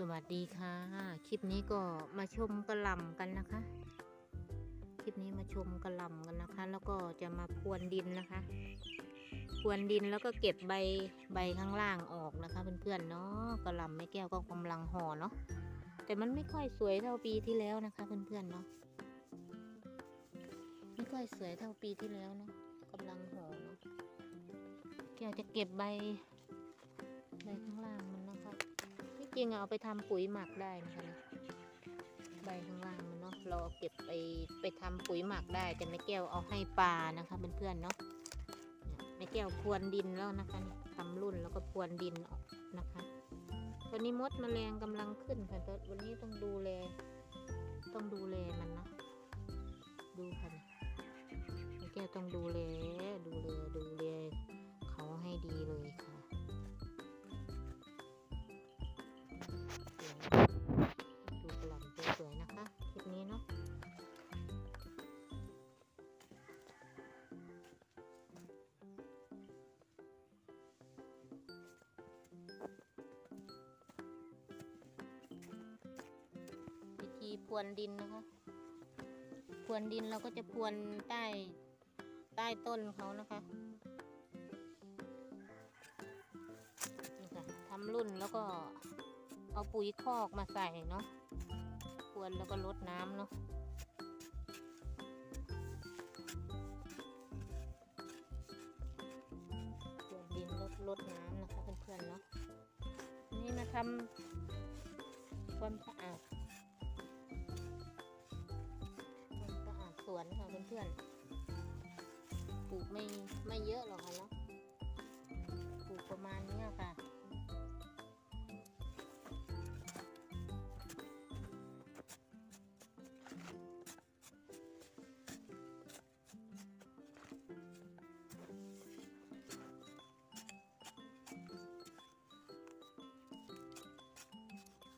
สวัสดีค่ะ คลิปนี้ก็มาชมกระลำกันนะคะ คลิปนี้มาชมกระลำกันนะคะ แล้วก็จะมาพรวนดินนะคะพรวนดินแล้วก็เก็บใบใบข้างล่างออกนะคะเพื่อนๆเนาะกระลำแม่แก้วก็กำลังห่อเนาะแต่มันไม่ค่อยสวยเท่าปีที่แล้วนะคะเพื่อนๆเนาะไม่ค่อยสวยเท่าปีที่แล้วเนาะกำลังห่อเนาะแก้วจะเก็บใบใบข้างล่างมัน จริงเอาไปทำปุ๋ยหมักได้นะคะใบข้างล่างมันเนาะเราเก็บไปไปทำปุ๋ยหมักได้ แต่แม่แก้วเอาให้ปลานะคะเพื่อนๆเนาะแม่แก้วพรวนดินแล้วนะคะทำรุ่นแล้วก็พรวนดินออกนะคะตอนนี้มดแมลงกำลังขึ้นค่ะแต่วันนี้ต้องดูแล ต้องดูแลมันนะดูค่ะแม่แก้วต้องดูแล พรวนดินนะคะพรวนดินเราก็จะพรวนใต้ใต้ต้นเขานะคะนี่ค่ะทำรุ่นแล้วก็เอาปุ๋ยคอกมาใส่เนาะพรวนแล้วก็ลดน้ำเนาะพรวนดินลดลดน้ำนะคะเพื่อนๆเนาะนนี่มาทำความสะอาด วนค่ะเพื่อนๆ ปลูกไม่ไม่เยอะหรอกค่ะเนาะ ปลูกประมาณนี้ค่ะ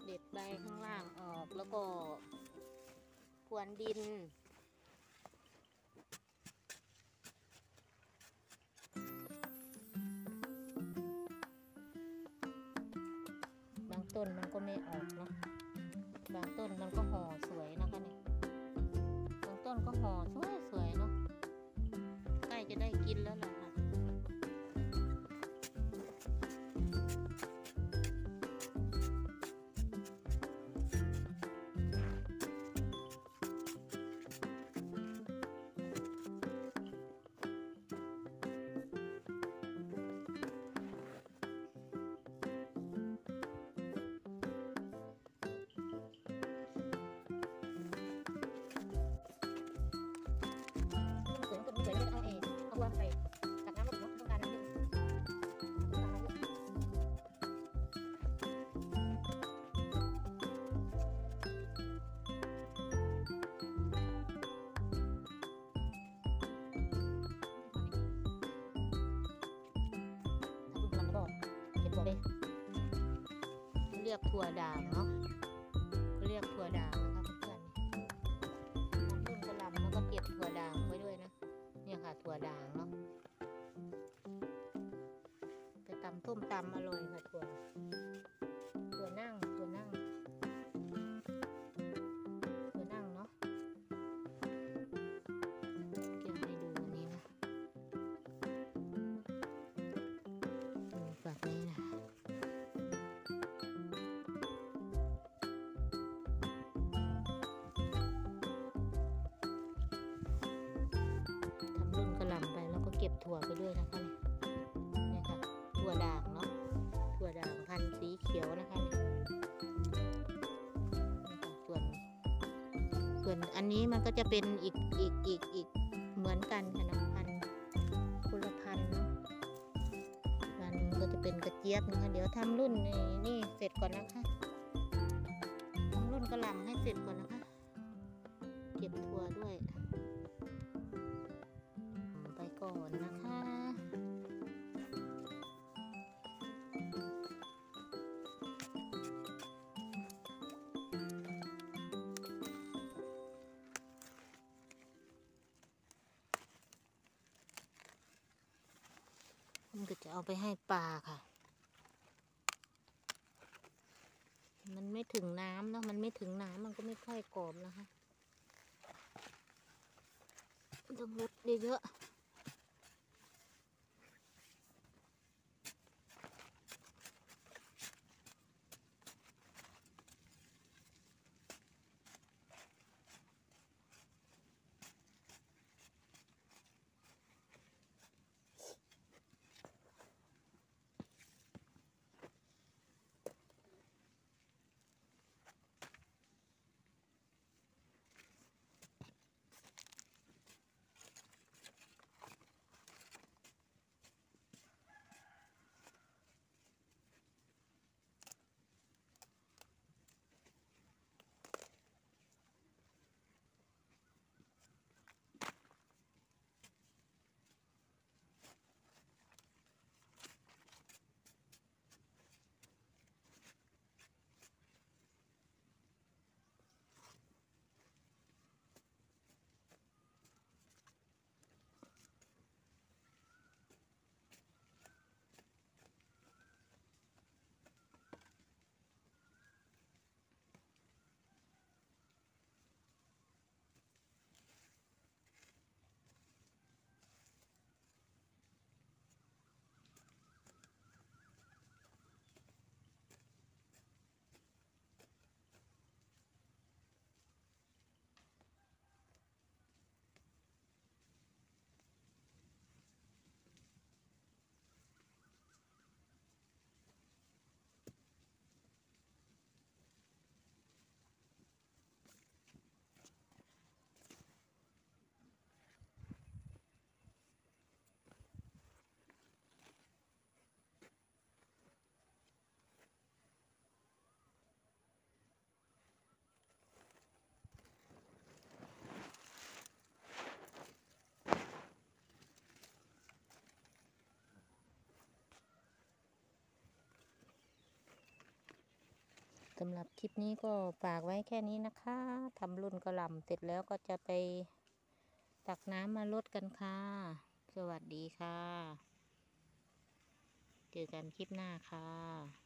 เด็ดใบข้างล่างออกแล้วก็พรวนดิน มันก็ห่อสวยนะคะเนี่ยบางต้นก็ห่อสวยสวยเนาะใกล้จะได้กินแล้วล่ะ เก็บตัวไปเรียกถั่วด่างเนาะเรียกถั่วด่างนะครับเพื่อนๆทำรุ่นกระลำแล้วก็เก็บถั่วด่างไว้ด้วยนะ เนี่ยค่ะถั่วด่างเนาะไปตำต้มตำอร่อยค่ะถั่ว พันธุ์สีเขียวนะคะส่วนส่วนอันนี้มันก็จะเป็นอีกอีกอีกอีกเหมือนกันค่ะนะพันธุ์คนลพันธุ์เนาะมันก็จะเป็นกระเจี๊ยบนะคะเดี๋ยวทำรุ่นในนี่เสร็จก่อนนะคะทำรุ่นกระหล่ำให้เสร็จก่อนนะคะเก็บถั่วด้วย ไปก่อนนะคะ เอาไปให้ปลาค่ะ มันไม่ถึงน้ำเนาะ มันไม่ถึงน้ำมันก็ไม่ค่อยกรอบนะคะ ต้องลดเยอะ สำหรับคลิปนี้ก็ฝากไว้แค่นี้นะคะทำรุ่นกระหล่ำเสร็จแล้วก็จะไปตักน้ำมาลดกันค่ะ สวัสดีค่ะ เจอกันคลิปหน้าค่ะ